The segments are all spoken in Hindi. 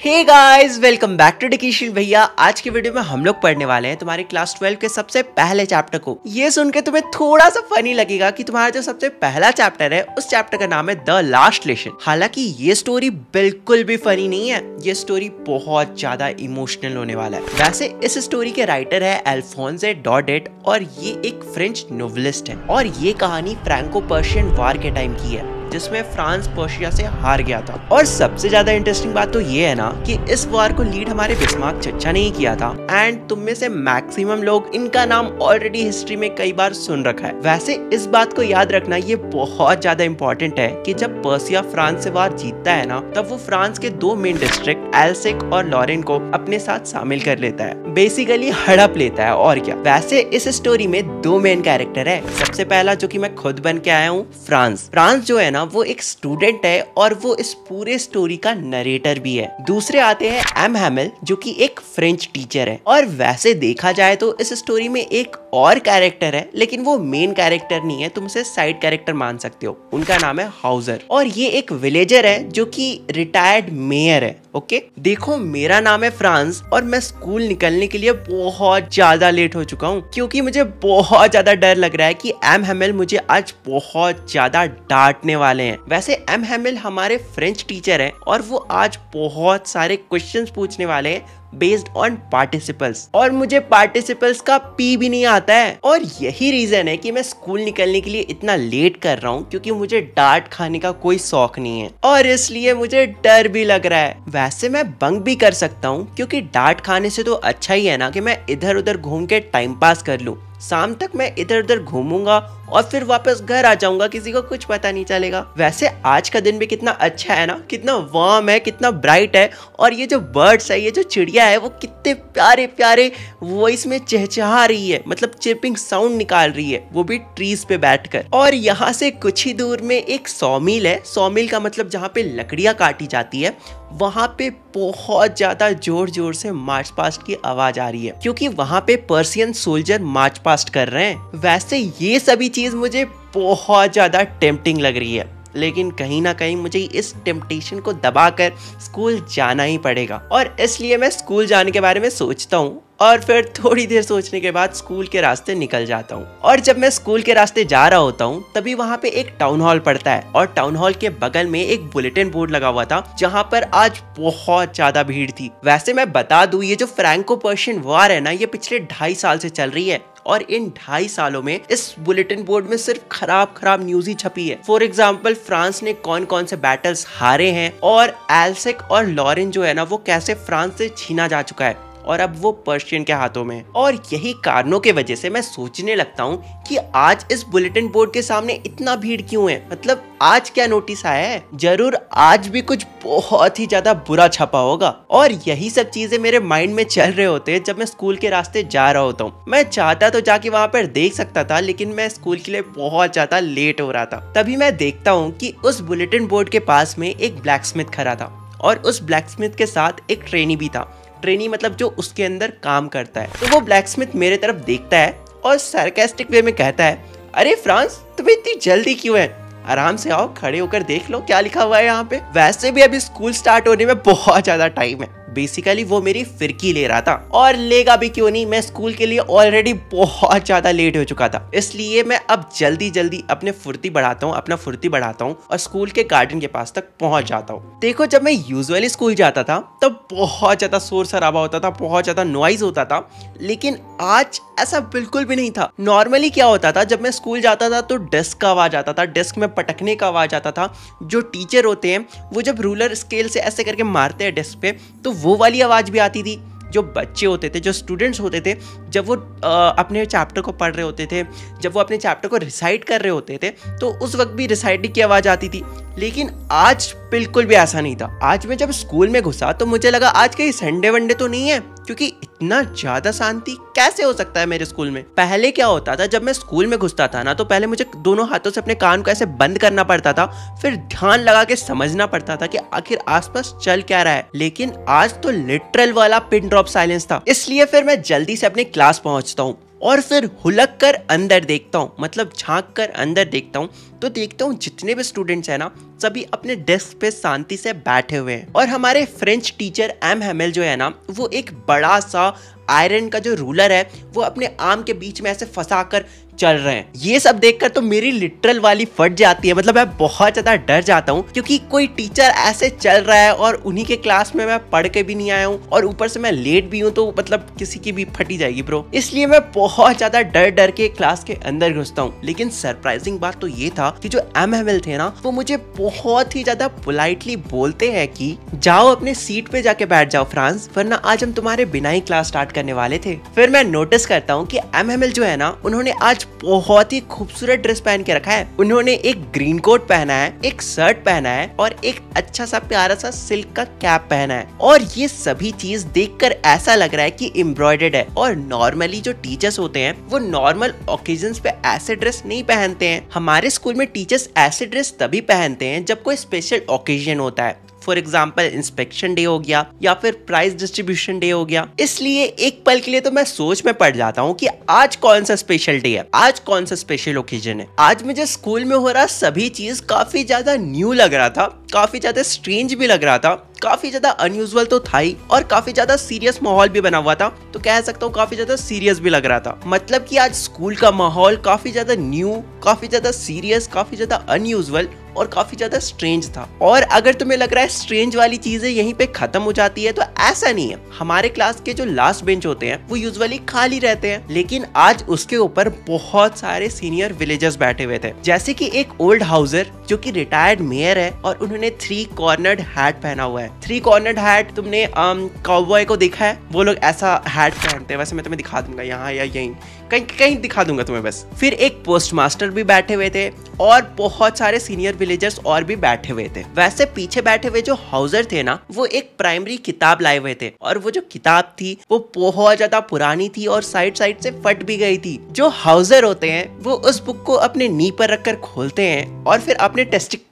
Hey guys welcome back to डिकीशील भैया। आज की वीडियो में हम लोग पढ़ने वाले हैं तुम्हारे क्लास 12 के सबसे पहले चैप्टर को। ये सुन के तुम्हें थोड़ा सा फनी लगेगा कि तुम्हारा जो सबसे पहला चैप्टर है, उस चैप्टर का नाम है द लास्ट लेशन हालाँकि ये स्टोरी बिल्कुल भी फनी नहीं है। ये स्टोरी बहुत ज़्यादा इमोशनल होने वाला है। वैसे इस स्टोरी के राइटर है एल्फोन्से डॉडेट और ये एक फ्रेंच नोवलिस्ट है। और ये कहानी फ्रेंको पर्शियन वार के टाइम की है। जिसमें फ्रांस पर्शिया से हार गया था। और सबसे ज़्यादा इंटरेस्टिंग बात तो ये है ना कि इस वार को लीड हमारे बिस्मार्क चच्चा ने ही किया था। एंड तुम में से मैक्सिमम लोग इनका नाम ऑलरेडी हिस्ट्री में कई बार सुन रखा है। वैसे इस बात को याद रखना ये बहुत ज़्यादा इम्पोर्टेंट है कि जब पर्सिया फ्रांस से वार जीतता है ना, तब वो फ्रांस के दो मेन डिस्ट्रिक्ट एल्सिक और लॉरेन को अपने साथ शामिल कर लेता है। बेसिकली हड़प लेता है, और क्या? वैसे इस स्टोरी में दो मेन कैरेक्टर है। सबसे पहला जो की मैं खुद बन के आया हूँ, फ्रांस। फ्रांस जो है ना वो एक स्टूडेंट है और वो इस पूरे स्टोरी का नरेटर भी है। दूसरे आते हैं एम हैमल जो कि एक फ्रेंच टीचर है। और वैसे देखा जाए तो इस स्टोरी में एक और कैरेक्टर है, लेकिन वो मेन कैरेक्टर नहीं है। तुम उसे साइड कैरेक्टर मान सकते हो। उनका नाम है हाउजर और ये एक विलेजर है, जो कि रिटायर्ड मेयर है। ओके? देखो, मेरा नाम है फ्रांस और मैं स्कूल निकलने के लिए बहुत ज़्यादा लेट हो चुका हूँ, क्योंकि मुझे बहुत ज़्यादा डर लग रहा है कि एम हेमेल मुझे आज बहुत ज़्यादा डांटने वाले हैं। वैसे एम हेमल हमारे फ्रेंच टीचर हैं और वो आज बहुत सारे क्वेश्चन पूछने वाले हैं। बेस्ड ऑन पार्टिसिपल्स और मुझे पार्टिसिपल्स का पी भी नहीं आता है। और यही रीजन है कि मैं स्कूल निकलने के लिए इतना लेट कर रहा हूँ क्योंकि मुझे डांट खाने का कोई शौक नहीं है। और इसलिए मुझे डर भी लग रहा है। वैसे मैं बंक भी कर सकता हूँ क्योंकि डांट खाने से तो अच्छा ही है ना कि मैं इधर उधर घूम के टाइम पास कर लूँ। शाम तक मैं इधर उधर घूमूँगा और फिर वापस घर आ जाऊँगा, किसी को कुछ पता नहीं चलेगा। वैसे आज का दिन भी कितना अच्छा है ना, कितना वार्म है, कितना ब्राइट है और ये जो बर्ड्स है, ये जो चिड़िया है, वो कितने प्यारे प्यारे वॉइस में चहचहा रही है मतलब चिपिंग साउंड निकाल रही है, वो भी ट्रीज पे बैठकर। और यहाँ से कुछ ही दूर में एक सौमिल है सौमिल का मतलब जहाँ पे लकड़ियाँ काटी जाती है वहाँ पे बहुत ज़्यादा ज़ोर ज़ोर से मार्च पास्ट की आवाज़ आ रही है। क्योंकि वहाँ पे पर्सियन सोल्जर मार्च पास्ट कर रहे हैं। वैसे ये सभी चीज़ मुझे बहुत ज़्यादा टेम्पटिंग लग रही है। लेकिन कहीं ना कहीं मुझे इस टेम्पटेशन को दबाकर स्कूल जाना ही पड़ेगा। और इसलिए मैं स्कूल जाने के बारे में सोचता हूँ और फिर थोड़ी देर सोचने के बाद स्कूल के रास्ते निकल जाता हूँ। और जब मैं स्कूल के रास्ते जा रहा होता हूँ, तभी वहाँ पे एक टाउन हॉल पड़ता है और टाउन हॉल के बगल में एक बुलेटिन बोर्ड लगा हुआ था, जहाँ पर आज बहुत ज़्यादा भीड़ थी। वैसे मैं बता दू, ये जो फ्रैंको पर्शियन वार है ना, ये पिछले ढाई साल से चल रही है। और इन ढाई सालों में इस बुलेटिन बोर्ड में सिर्फ़ खराब खराब न्यूज़ ही छपी है। फॉर एग्ज़ाम्पल फ्रांस ने कौन कौन से बैटल्स हारे हैं और एल्सिक और लॉरेंस जो है ना, वो कैसे फ्रांस से छीना जा चुका है। और अब वो पर्शियन के हाथों में। और यही कारणों के वजह से मैं सोचने लगता हूँ कि आज इस बुलेटिन बोर्ड के सामने इतना भीड़ क्यों है? मतलब आज क्या नोटिस आया है? ज़रूर आज भी कुछ बहुत ही ज़्यादा बुरा छपा होगा। और यही सब चीज़ें मेरे माइंड में चल रहे होते हैं जब मैं स्कूल के रास्ते जा रहा होता हूँ। मैं चाहता तो जाके वहाँ पर देख सकता था, लेकिन मैं स्कूल के लिए बहुत ज़्यादा लेट हो रहा था। तभी मैं देखता हूँ कि उस बुलेटिन बोर्ड के पास में एक ब्लैक खड़ा था। और उस ब्लैक के साथ एक ट्रेनी भी था। ट्रेनी मतलब जो उसके अंदर काम करता है। तो वो ब्लैक स्मिथ मेरे तरफ़ देखता है और सरकेस्टिक वे में कहता है, अरे फ्रांस तुम्हें इतनी जल्दी क्यों है? आराम से आओ, खड़े होकर देख लो क्या लिखा हुआ है यहाँ पे। वैसे भी अभी स्कूल स्टार्ट होने में बहुत ज़्यादा टाइम है। बेसिकली वो मेरी फिरकी ले रहा था। और लेगा भी क्यों नहीं, मैं स्कूल के लिए ऑलरेडी बहुत ज़्यादा लेट हो चुका था। इसलिए मैं अब जल्दी जल्दी अपने फुर्ती बढ़ाता हूँ, अपना फुर्ती बढ़ाता हूँ और स्कूल के गार्डन के पास तक पहुँच जाता हूँ। देखो, जब मैं यूजुअली स्कूल जाता था तो बहुत ज़्यादा शोर शराबा होता था, बहुत ज़्यादा नॉइज़ होता था। लेकिन आज ऐसा बिल्कुल भी नहीं था। नॉर्मली क्या होता था, जब मैं स्कूल जाता था तो डेस्क का आवाज़ आता था डेस्क में पटकने का आवाज़ आता था। जो टीचर होते हैं, वो जब रूलर स्केल से ऐसे करके मारते हैं डेस्क पे तो वो वाली आवाज़ भी आती थी जो बच्चे होते थे जो स्टूडेंट्स होते थे जब वो आ, अपने चैप्टर को पढ़ रहे होते थे जब वो अपने चैप्टर को रिसाइट कर रहे होते थे तो उस वक्त भी रिसाइटिंग की आवाज़ आती थी। लेकिन आज बिल्कुल भी ऐसा नहीं था। आज मैं जब स्कूल में घुसा तो मुझे लगा आज कहीं संडे वनडे तो नहीं है क्योंकि इतना ज़्यादा शांति कैसे हो सकता है मेरे स्कूल में? पहले क्या होता था, जब मैं स्कूल में घुसता था ना तो पहले मुझे दोनों हाथों से अपने कान को ऐसे बंद करना पड़ता था, फिर ध्यान लगा के समझना पड़ता था कि आखिर आसपास चल क्या रहा है। लेकिन आज तो लिटरल वाला पिन ड्रॉप साइलेंस था। इसलिए फिर मैं जल्दी से अपनी क्लास पहुँचता हूँ और फिर हुलक कर अंदर देखता हूँ मतलब झाँक कर अंदर देखता हूँ तो देखता हूँ जितने भी स्टूडेंट्स हैं ना, सभी अपने डेस्क पे शांति से बैठे हुए हैं। और हमारे फ्रेंच टीचर एम हेमल जो है ना, वो एक बड़ा सा आयरन का जो रूलर है, वो अपने आम के बीच में ऐसे फंसा कर चल रहे हैं। ये सब देखकर तो मेरी लिटरल वाली फट जाती है। मतलब मैं बहुत ज़्यादा डर जाता हूँ, क्योंकि कोई टीचर ऐसे चल रहा है और उन्हीं के क्लास में मैं पढ़ के भी नहीं आया हूँ और ऊपर से मैं लेट भी हूँ तो मतलब किसी की भी फटी जाएगी ब्रो इसलिए मैं बहुत ज़्यादा डर डर के क्लास के अंदर घुसता हूँ। लेकिन सरप्राइजिंग बात तो ये था कि जो एम एल थे ना, वो मुझे बहुत ही ज़्यादा पोलाइटली बोलते हैं कि, जाओ अपने सीट पे जाके बैठ जाओ, फ्रांस, वरना आज हम तुम्हारे बिना ही क्लास स्टार्ट करने वाले थे. फिर मैं नोटिस करता हूँ कि एम एम जो है ना, उन्होंने आज बहुत ही खूबसूरत ड्रेस पहन के रखा है। उन्होंने एक ग्रीन कोट पहना है, एक शर्ट पहना है और एक अच्छा सा प्यारा सा सिल्क का कैप पहना है। और ये सभी चीज़ देखकर ऐसा लग रहा है कि एम्ब्रॉयडर्ड है। और नॉर्मली जो टीचर्स होते हैं, वो नॉर्मल ओकेजन पे ऐसे ड्रेस नहीं पहनते हैं। हमारे स्कूल में टीचर्स ऐसे ड्रेस तभी पहनते हैं जब कोई स्पेशल ओकेजन होता है। फॉर एग्ज़ाम्पल इंस्पेक्शन डे हो गया या फिर प्राइस डिस्ट्रीब्यूशन डे हो गया। इसलिए एक पल के लिए तो मैं सोच में पड़ जाता हूँ कि आज कौन सा स्पेशल डे है? आज कौन सा स्पेशल ओकेजन है? आज मुझे स्कूल में हो रहा सभी चीज़ काफ़ी ज़्यादा न्यू लग रहा था, काफ़ी ज़्यादा स्ट्रेंज भी लग रहा था। काफ़ी ज़्यादा अनयूजल तो था ही और काफ़ी ज़्यादा सीरियस माहौल भी बना हुआ था। तो कह सकता हूँ काफ़ी ज़्यादा सीरियस भी लग रहा था। मतलब कि आज स्कूल का माहौल काफ़ी ज़्यादा न्यू काफ़ी ज़्यादा सीरियस काफ़ी ज़्यादा अनयूजल और काफ़ी ज़्यादा स्ट्रेंज था। और अगर तुम्हें लग रहा है स्ट्रेंज वाली चीज़ें यहीं पे खत्म हो जाती है तो ऐसा नहीं है। हमारे क्लास के जो लास्ट बेंच होते हैं वो यूजुअली खाली रहते हैं। लेकिन आज उसके ऊपर बहुत सारे सीनियर विलेजर्स बैठे हुए थे। जैसे कि एक ओल्ड हाउसर जो कि रिटायर्ड मेयर है और उन्होंने थ्री कॉर्नर्ड हैट पहना हुआ है। थ्री कॉर्नर्ड हैट तुमने काउबॉय um, को देखा है? वो लोग ऐसा हैट पहनते हैं। वैसे मैं तुम्हें दिखा दूँगा यहाँ या यहीं। कहीं कहीं दिखा दूँगा तुम्हें बस। फिर एक पोस्ट मास्टर भी बैठे हुए थे और बहुत सारे सीनियर विलेजर्स और भी बैठे हुए थे। वैसे पीछे बैठे हुए जो हाउसर थे ना, वो एक प्राइमरी किताब लाए हुए थे और वो जो किताब थी, वो बहुत ज़्यादा पुरानी थी और साइड साइड से फट भी गई थी। जो हाउजर होते हैं, वो उस बुक को अपने नी पर रखकर खोलते हैं और फिर अपने टेस्टिक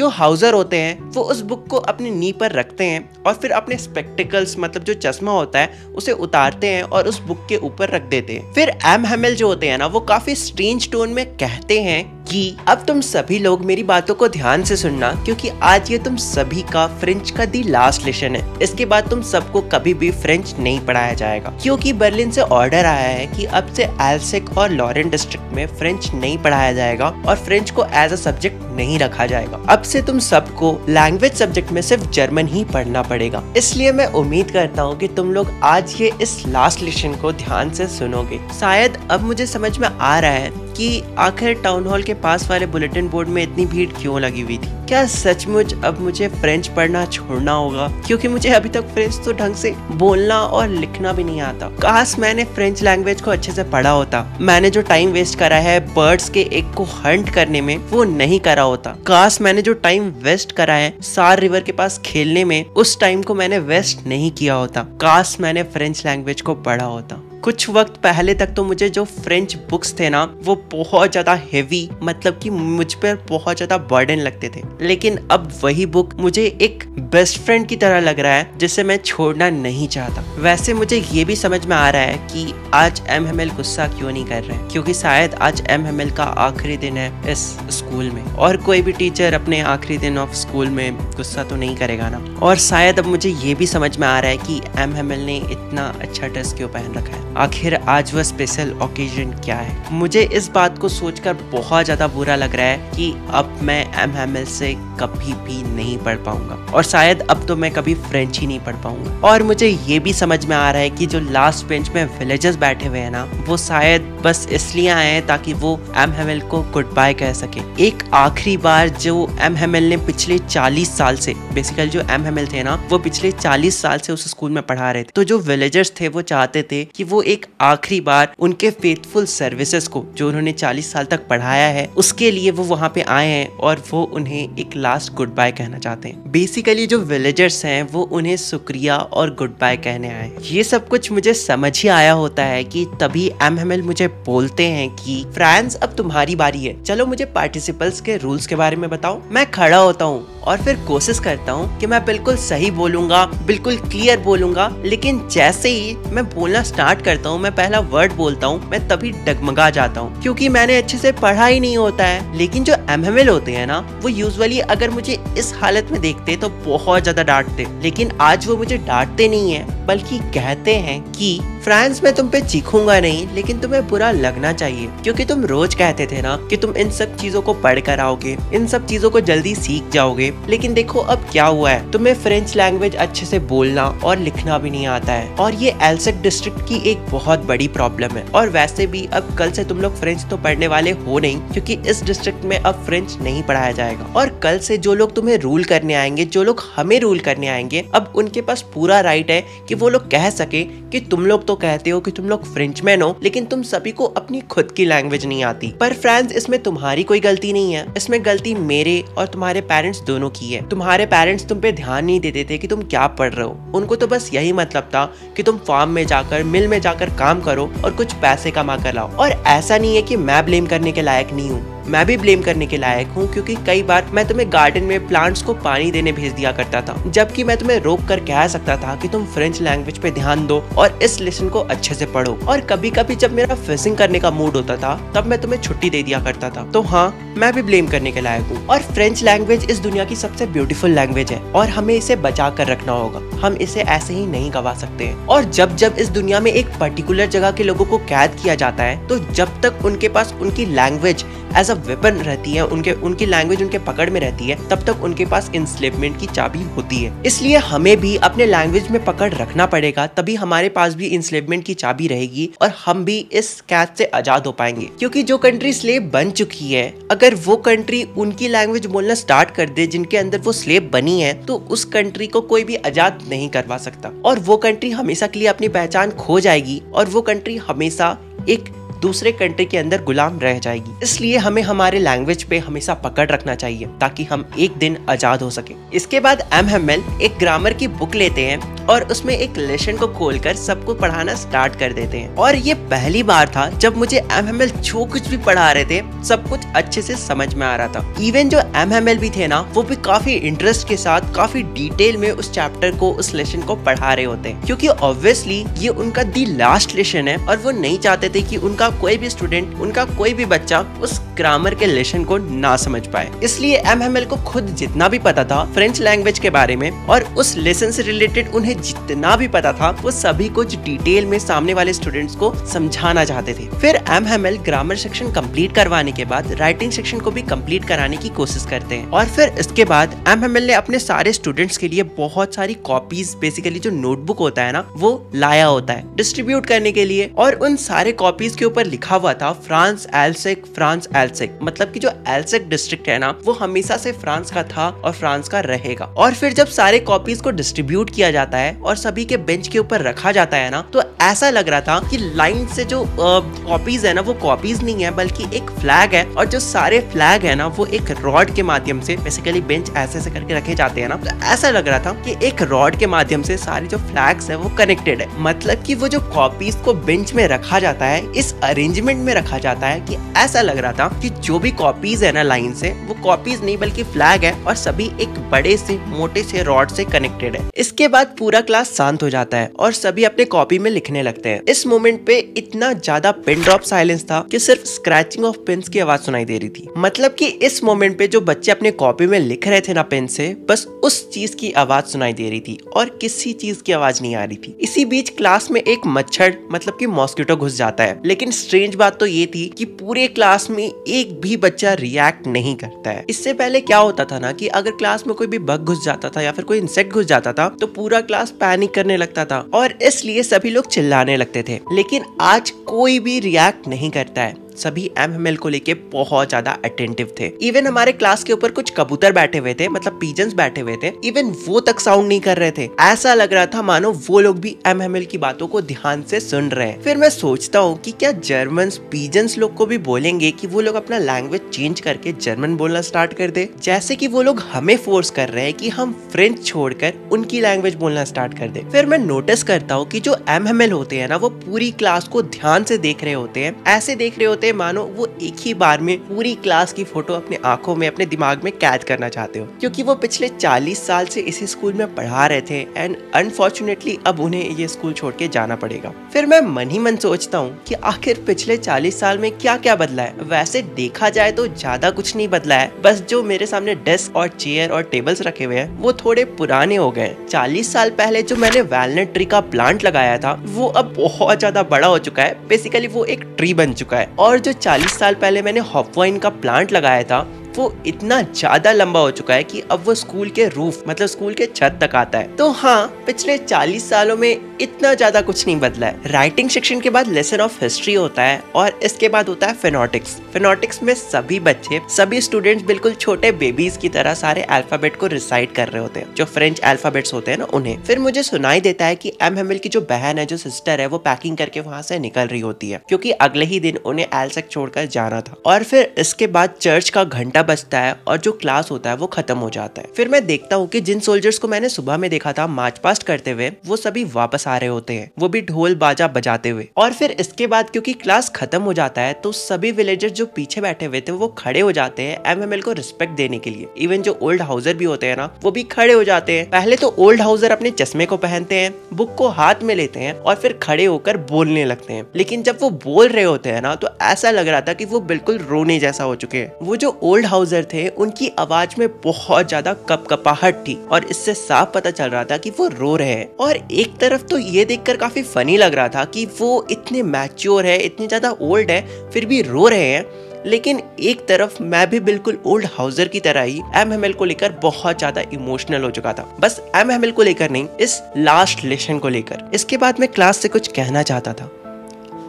जो हाउजर होते हैं, वो उस बुक को अपनी नी पर रखते हैं और फिर अपने स्पेक्टिकल्स मतलब जो चश्मा होता है, उसे उतारते हैं और उस बुक के ऊपर रख देते हैं। फिर एम हेमल जो होते हैं ना, वो काफ़ी स्ट्रेंज टोन में कहते हैं कि अब तुम सभी लोग मेरी बातों को ध्यान से सुनना, क्योंकि आज ये तुम सभी का फ्रेंच का दी लास्ट लेसन है। इसके बाद तुम सबको कभी भी फ्रेंच नहीं पढ़ाया जाएगा। क्योंकि बर्लिन से ऑर्डर आया है कि अब से एल्सिक और लॉरेन डिस्ट्रिक्ट में फ्रेंच नहीं पढ़ाया जाएगा और फ्रेंच को एज अ सब्जेक्ट नहीं रखा जाएगा। अब से तुम सबको लैंग्वेज सब्जेक्ट में सिर्फ़ जर्मन ही पढ़ना पड़ेगा। इसलिए मैं उम्मीद करता हूँ कि तुम लोग आज ये इस लास्ट लेसन को ध्यान से सुनोगे। शायद अब मुझे समझ में आ रहा है कि आखिर टाउन हॉल के पास वाले बुलेटिन बोर्ड में इतनी भीड़ क्यों लगी हुई थी? क्या सचमुच अब मुझे फ्रेंच पढ़ना छोड़ना होगा? क्योंकि मुझे अभी तक फ्रेंच तो ढंग से बोलना और लिखना भी नहीं आता। काश मैंने फ्रेंच लैंग्वेज को अच्छे से पढ़ा होता। मैंने जो टाइम वेस्ट करा है बर्ड्स के एक को हंट करने में, वो नहीं करा होता। काश मैंने जो टाइम वेस्ट करा है सार रिवर के पास खेलने में, उस टाइम को मैंने वेस्ट नहीं किया होता। काश मैंने फ्रेंच लैंग्वेज को पढ़ा होता। कुछ वक्त पहले तक तो मुझे जो फ्रेंच बुक्स थे ना, वो बहुत ज़्यादा हेवी मतलब कि मुझ पर बहुत ज़्यादा बर्डन लगते थे। लेकिन अब वही बुक मुझे एक बेस्ट फ्रेंड की तरह लग रहा है, जिसे मैं छोड़ना नहीं चाहता। वैसे मुझे ये भी समझ में आ रहा है कि आज एम एम एल गुस्सा क्यों नहीं कर रहे क्योंकि शायद आज एम एम एल का आखिरी दिन है इस स्कूल में। और कोई भी टीचर अपने आखिरी दिन ऑफ़ स्कूल में गुस्सा तो नहीं करेगा ना। और शायद अब मुझे ये भी समझ में आ रहा है कि एम एम एल ने इतना अच्छा ड्रेस क्यों पहन रखा है। आखिर आज वह स्पेशल ओकेजन क्या है? मुझे इस बात को सोचकर बहुत ज़्यादा बुरा लग रहा है कि अब मैं एम एम एल से कभी भी नहीं पढ़ पाऊँगा। और शायद अब तो मैं कभी फ्रेंच ही नहीं पढ़ पाऊँगा। और मुझे ये भी समझ में आ रहा है कि जो लास्ट बेंच में विलेजर्स बैठे हुए हैं ना, वो शायद बस इसलिए आए हैं ताकि वो एम हेमल को गुड बाय कह सके। एक आखिरी बार जो एम हेमल ने पिछले 40 साल से बेसिकली जो एम हेमल थे ना, वो पिछले 40 साल से उस स्कूल में पढ़ा रहे थे। तो जो विलेजर्स थे, वो चाहते थे कि एक आखिरी बार उनके फेथफुल सर्विसेज़ को, जो उन्होंने 40 साल तक पढ़ाया है, उसके लिए वो वहाँ पे आए हैं और वो उन्हें एक लास्ट गुड बाय कहना चाहते हैं। बेसिकली जो विलेजर्स हैं, वो उन्हें शुक्रिया और गुड बाय कहने आए ये सब कुछ मुझे समझ ही आया होता है कि तभी एम मुझे बोलते हैं कि, फ्रांस, अब तुम्हारी बारी है। चलो मुझे पार्टिसिपल्स के रूल्स के बारे में बताओ। मैं खड़ा होता हूँ और फिर कोशिश करता हूँ कि मैं बिल्कुल सही बोलूँगा, बिल्कुल क्लियर बोलूँगा। लेकिन जैसे ही मैं बोलना स्टार्ट करता हूँ, मैं पहला वर्ड बोलता हूँ, मैं तभी डगमगा जाता हूँ। क्योंकि मैंने अच्छे से पढ़ा ही नहीं होता है। लेकिन जो एम होते हैं ना, वो यूजुअली अगर मुझे इस हालत में देखते तो बहुत ज़्यादा डांटते। लेकिन आज वो मुझे डांटते नहीं है, बल्कि कहते हैं कि फ्रांस में तुम पे चीखूँगा नहीं, लेकिन तुम्हें बुरा लगना चाहिए। क्योंकि तुम रोज कहते थे ना कि तुम इन सब चीज़ों को पढ़ कर आओगे, इन सब चीज़ों को जल्दी सीख जाओगे। लेकिन देखो, अब क्या हुआ है? तुम्हें फ्रेंच लैंग्वेज अच्छे से बोलना और लिखना भी नहीं आता है। और ये एलसेक डिस्ट्रिक्ट की एक बहुत बड़ी प्रॉब्लम है। और वैसे भी अब कल से तुम लोग फ्रेंच तो पढ़ने वाले हो नहीं, क्योंकि इस डिस्ट्रिक्ट में अब फ्रेंच नहीं पढ़ाया जाएगा। और कल से जो लोग तुम्हें रूल करने आएँगे, जो लोग हमें रूल करने आएँगे, अब उनके पास पूरा राइट है कि वो लोग कह सके कि तुम लोग तो कहते हो कि तुम लोग फ्रेंचमैन हो, लेकिन तुम सभी को अपनी खुद की लैंग्वेज नहीं आती। पर फ्रेंड्स इसमें तुम्हारी कोई गलती नहीं है। इसमें गलती मेरे और तुम्हारे पेरेंट्स दोनों की है। तुम्हारे पेरेंट्स तुम पे ध्यान नहीं देते थे कि तुम क्या पढ़ रहे हो। उनको तो बस यही मतलब था कि तुम फार्म में जाकर मिल में जाकर काम करो और कुछ पैसे कमा कर लाओ। और ऐसा नहीं है कि मैं ब्लेम करने के लायक नहीं हूँ। मैं भी ब्लेम करने के लायक हूँ, क्योंकि कई बार मैं तुम्हें गार्डन में प्लांट्स को पानी देने भेज दिया करता था, जबकि मैं तुम्हें रोक कर कह सकता था कि तुम फ्रेंच लैंग्वेज पे ध्यान दो और इस लेसन को अच्छे से पढ़ो। और कभी कभी जब मेरा फिशिंग करने का मूड होता था, तब मैं तुम्हें छुट्टी दे दिया करता था। तो हाँ मैं भी ब्लेम करने के लायक हूँ। और फ्रेंच लैंग्वेज इस दुनिया की सबसे ब्यूटीफुल लैंग्वेज है, और हमें इसे बचा कर रखना होगा। हम इसे ऐसे ही नहीं गवा सकते और जब जब इस दुनिया में एक पर्टिकुलर जगह के लोगों को कैद किया जाता है तो जब तक उनके पास उनकी लैंग्वेज एज अ वेपन रहती है, उनके, उनकी लैंग्वेज उनके पकड़ में रहती है, तब तक उनके पास इंस्लेवमेंट की चाबी होती है। इसलिए हमें भी अपने लैंग्वेज में पकड़ रखना पड़ेगा, तभी हमारे पास भी इंस्लेवमेंट की चाबी रहेगी और हम भी इस कैद से आज़ाद हो पाएँगे। क्योंकि जो कंट्री स्लेब बन चुकी है, अगर वो कंट्री उनकी लैंग्वेज बोलना स्टार्ट कर दे, जिनके अंदर वो स्लेब बनी है तो उस कंट्री को कोई भी आज़ाद नहीं करवा सकता। और वो कंट्री हमेशा के लिए अपनी पहचान खो जाएगी, और वो कंट्री हमेशा एक दूसरे कंट्री के अंदर गुलाम रह जाएगी। इसलिए हमें हमारे लैंग्वेज पे हमेशा पकड़ रखना चाहिए, ताकि हम एक दिन आज़ाद हो सके। इसके बाद एमएमएल एक ग्रामर की बुक लेते हैं और उसमें एक लेसन को खोलकर सबको पढ़ाना स्टार्ट कर देते हैं। और ये पहली बार था जब मुझे एम जो कुछ भी पढ़ा रहे थे, सब कुछ अच्छे से समझ में आ रहा था। इवन जो एम एम एल भी थे ना, वो भी काफ़ी इंटरेस्ट के साथ, काफ़ी डिटेल में उस चैप्टर को, उस लेसन को पढ़ा रहे होते हैं। क्योंकि ऑब्वियसली ये उनका दी लास्ट लेसन है और वो नहीं चाहते थे कि उनका कोई भी स्टूडेंट उनका कोई भी बच्चा उस ग्रामर के लेसन को ना समझ पाए। इसलिए एमएमएल को खुद जितना भी पता था फ्रेंच लैंग्वेज के बारे में और उस लेसन से रिलेटेड उन्हें जितना भी पता था, वो सभी कुछ डिटेल में सामने वाले स्टूडेंट्स को समझाना चाहते थे। फिर एमएमएल ग्रामर सेक्शन कंप्लीट करवाने के बाद राइटिंग सेक्शन को भी कंप्लीट कराने की कोशिश करते हैं। और फिर इसके बाद एम ने अपने सारे स्टूडेंट्स के लिए बहुत सारी कॉपीज बेसिकली जो नोटबुक होता है ना, वो लाया होता है। डिस्ट्रीब्यूट करने के लिए और उन सारे कॉपीज के ऊपर लिखा हुआ था फ्रांस एल्सेक फ्रांस एल्सेक। मतलब कि जो एल्सेक डिस्ट्रिक्ट है ना, वो हमेशा से फ्रांस का था और फ्रांस का रहेगा। और फिर जब सारे कॉपीज को डिस्ट्रीब्यूट किया जाता है और सभी के बेंच के ऊपर रखा जाता है ना तो ऐसा लग रहा था कि लाइन से जो कॉपीज है ना, वो कॉपीज नहीं है, बल्कि एक फ्लैग है। और जो सारे फ्लैग है ना, वो एक रॉड के माध्यम से बेसिकली बेंच ऐसे ऐसे करके रखे जाते हैं ना तो ऐसा लग रहा था कि एक रॉड के माध्यम से सारे जो फ्लैग्स है, वो कनेक्टेड है। मतलब कि वो जो कॉपीज को बेंच में रखा जाता है, इस अरेंजमेंट में रखा जाता है कि ऐसा लग रहा था कि जो भी कॉपीज है ना लाइन से, वो कॉपीज नहीं, बल्कि फ्लैग है और सभी एक बड़े से, मोटे से रॉड से कनेक्टेड है। इसके बाद पूरा क्लास शांत हो जाता है और सभी अपने कॉपी में लिखने लगते हैं। इस मोमेंट पे इतना ज़्यादा पेन ड्रॉप साइलेंस था कि सिर्फ़ स्क्रैचिंग ऑफ़ पेन की आवाज़ सुनाई दे रही थी। मतलब कि इस मोमेंट पे जो बच्चे अपने कॉपी में लिख रहे थे ना पेन से, बस उस चीज़ की आवाज़ सुनाई दे रही थी और किसी चीज़ की आवाज़ नहीं आ रही थी। इसी बीच क्लास में एक मच्छर मतलब कि मॉस्किटो घुस जाता है। लेकिन स्ट्रेंज बात तो ये थी कि पूरे क्लास में एक भी बच्चा रिएक्ट नहीं करता है। इससे पहले क्या होता था ना कि अगर क्लास में कोई भी बग घुस जाता था या फिर कोई इंसेक्ट घुस जाता था तो पूरा क्लास पैनिक करने लगता था और इसलिए सभी लोग चिल्लाने लगते थे। लेकिन आज कोई भी रिएक्ट नहीं करता है। सभी एम को लेके बहुत ज़्यादा अटेंटिव थे। इवन हमारे क्लास के ऊपर कुछ कबूतर बैठे हुए थे मतलब पीजन्स बैठे हुए थे। इवन वो तक साउंड नहीं कर रहे थे। ऐसा लग रहा था, मानो वो लोग भी एम की बातों को ध्यान से सुन रहे हैं। फिर मैं सोचता हूँ कि क्या जर्मन पीजन्स लोग को भी बोलेंगे कि वो लोग अपना लैंग्वेज चेंज करके जर्मन बोलना स्टार्ट कर दे। जैसे कि वो लोग हमें फोर्स कर रहे हैं कि हम फ्रेंच छोड़कर उनकी लैंग्वेज बोलना स्टार्ट कर दे। फिर मैं नोटिस करता हूँ कि जो एमएमएल होते हैं ना, वो पूरी क्लास को ध्यान से देख रहे होते हैं। ऐसे देख रहे होते हैं ये मानो वो एक ही बार में पूरी क्लास की फ़ोटो अपने आँखों में, अपने दिमाग में कैद करना चाहते हो। क्योंकि वो पिछले 40 साल से इसी स्कूल में पढ़ा रहे थे एंड अनफॉर्चुनेटली अब उन्हें ये स्कूल छोड़ के जाना पड़ेगा। फिर मैं मन ही मन सोचता हूँ कि आखिर पिछले 40 साल में क्या क्या बदला है। वैसे देखा जाए तो ज़्यादा कुछ नहीं बदला है। बस जो मेरे सामने डेस्क और चेयर और टेबल्स रखे हुए हैं, वो थोड़े पुराने हो गए चालीस साल पहले जो मैंने वैलनेट ट्री का प्लांट लगाया था, वो अब बहुत ज़्यादा बड़ा हो चुका है। बेसिकली वो एक ट्री बन चुका है। और जो 40 साल पहले मैंने हॉपवाइन का प्लांट लगाया था वो इतना ज़्यादा लंबा हो चुका है कि अब वो स्कूल के रूफ मतलब स्कूल के छत तक आता है। तो हाँ पिछले 40 सालों में इतना ज़्यादा कुछ नहीं बदला है। राइटिंग सेक्शन के बाद लेसन ऑफ़ हिस्ट्री होता है और इसके बाद होता है फेनोटिक्स फेनोटिक्स में सभी बच्चे, सभी स्टूडेंट्स बिल्कुल छोटे बेबीज की तरह सारे अल्फ़ाबेट को रिसाइट कर रहे होते हैं। जो फ्रेंच अल्फाबेट्स होते हैं ना, उन्हें। फिर मुझे सुनाई देता है कि एम हेमिल की जो बहन है, जो सिस्टर है, वो पैकिंग करके वहाँ से निकल रही होती है। क्योंकि अगले ही दिन उन्हें एलसेक छोड़कर जाना था। और फिर इसके बाद चर्च का घंटा बजता है और जो क्लास होता है, वो खत्म हो जाता है। फिर मैं देखता हूँ कि जिन सोल्जर्स को मैंने सुबह में देखा था मार्च पास्ट करते हुए, वो सभी वापस आ रहे होते हैं। वो भी ढोल बाजा बजाते हुए। और फिर इसके बाद क्योंकि क्लास खत्म हो जाता है तो सभी विलेजर्स जो पीछे बैठे हुए थे, वो खड़े हो जाते हैं एमएमएल को रिस्पेक्ट देने के लिए। इवन जो ओल्ड हाउसर भी होते हैं ना, वो भी खड़े हो जाते हैं। पहले तो ओल्ड हाउसर अपने चश्मे को पहनते हैं बुक को हाथ में लेते हैं और फिर खड़े होकर बोलने लगते हैं। लेकिन जब वो बोल रहे होते हैं ना तो ऐसा लग रहा था कि वो बिल्कुल रोने जैसा हो चुके हैं। वो जो ओल्ड हाउसर थे उनकी आवाज़ में बहुत ज़्यादा कपकपाहट थी और इससे साफ़ पता चल रहा था कि वो रो रहे हैं। और एक तरफ़ तो ये देखकर काफ़ी फनी लग रहा था कि वो इतने मैच्योर है इतने ज़्यादा ओल्ड है फिर भी रो रहे हैं। लेकिन एक तरफ़ मैं भी बिल्कुल ओल्ड हाउसर की तरह ही एम एल को लेकर बहुत ज़्यादा इमोशनल हो चुका था। बस एम एल को लेकर नहीं इस लास्ट लेसन को लेकर। इसके बाद मैं क्लास से कुछ कहना चाहता था।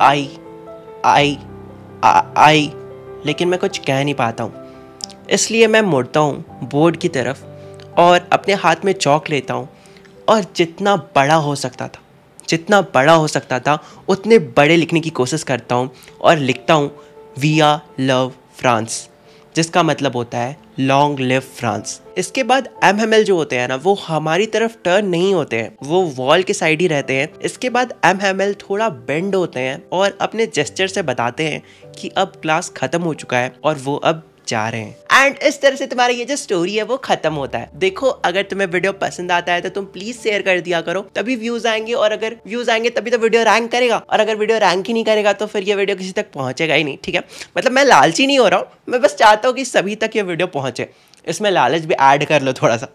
आई आई आ, आई लेकिन मैं कुछ कह नहीं पाता हूँ। इसलिए मैं मुड़ता हूँ बोर्ड की तरफ़ और अपने हाथ में चौक लेता हूँ। और जितना बड़ा हो सकता था, जितना बड़ा हो सकता था, उतने बड़े लिखने की कोशिश करता हूँ और लिखता हूँ वी आर लव फ्रांस जिसका मतलब होता है लॉन्ग लिव फ्रांस इसके बाद एम एम एल जो होते हैं ना, वो हमारी तरफ़ टर्न नहीं होते हैं। वो वॉल के साइड ही रहते हैं। इसके बाद एम एम एल थोड़ा बेंड होते हैं और अपने जेस्चर से बताते हैं कि अब क्लास खत्म हो चुका है और वो अब जा रहे हैं। एंड इस तरह से तुम्हारा ये जो स्टोरी है, वो खत्म होता है। देखो, अगर तुम्हें वीडियो पसंद आता है तो तुम प्लीज़ शेयर कर दिया करो। तभी व्यूज़ आएँगे और अगर व्यूज़ आएँगे, तभी तो वीडियो रैंक करेगा। और अगर वीडियो रैंक ही नहीं करेगा तो फिर ये वीडियो किसी तक पहुंचेगा ही नहीं, ठीक है? मतलब मैं लालची नहीं हो रहा हूँ। मैं बस चाहता हूँ कि सभी तक ये वीडियो पहुँचे। इसमें लालच भी ऐड कर लो थोड़ा सा।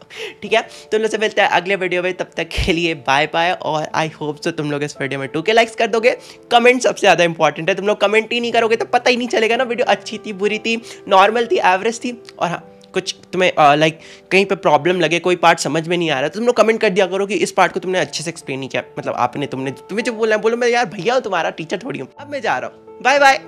ठीक है? तुम लोग से मिलते हैं अगले वीडियो में। तब तक के लिए बाय बाय और आई होप सो तुम लोग इस वीडियो में टू के लाइक्स कर दोगे। कमेंट सबसे ज़्यादा इंपॉर्टेंट है। तुम लोग कमेंट ही नहीं करोगे तो पता ही नहीं चलेगा ना। वीडियो अच्छी थी, बुरी थी नॉर्मल थी एवरेज थी और हाँ कुछ तुम्हें लाइक कहीं पे प्रॉब्लम लगे, कोई पार्ट समझ में नहीं आ रहा तो तुम लोग कमेंट कर दिया करो कि इस पार्ट को तुमने अच्छे से एक्सप्लेन नहीं किया। मतलब आपने, तुमने, तुम्हें जो बोला बोलो, मैं यार, भैया हूँ तुम्हारा टीचर थोड़ी हूँ। अब मैं जा रहा हूँ। Bye bye